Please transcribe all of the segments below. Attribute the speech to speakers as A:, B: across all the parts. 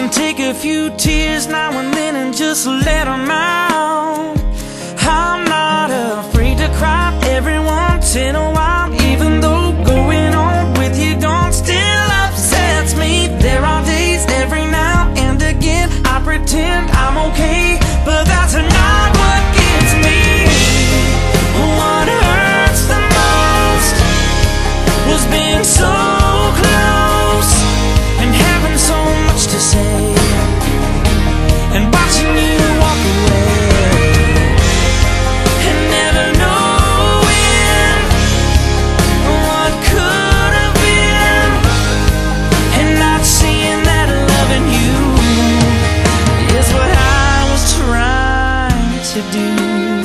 A: can take a few tears now and then and just let them out. I'm not afraid to cry every once in a while Even though going on with you gone still upsets me. There are days every now and again I pretend I'm okay. you.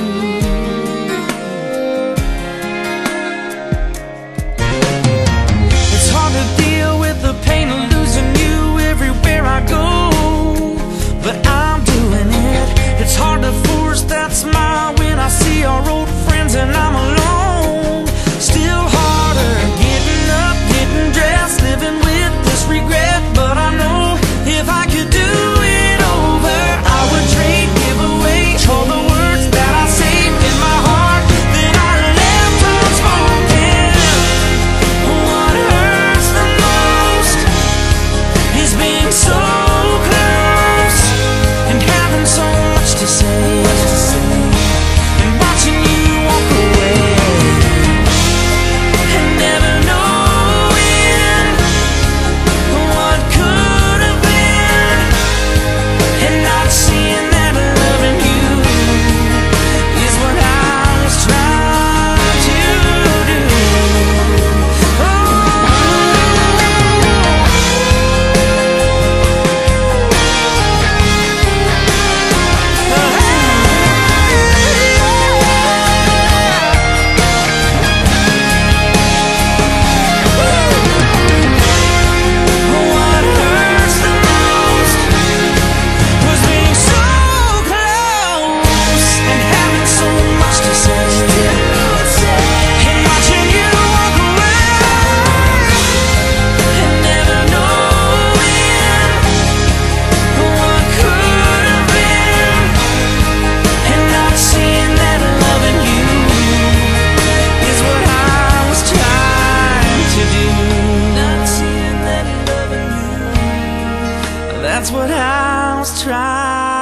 A: That's what I was trying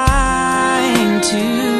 A: to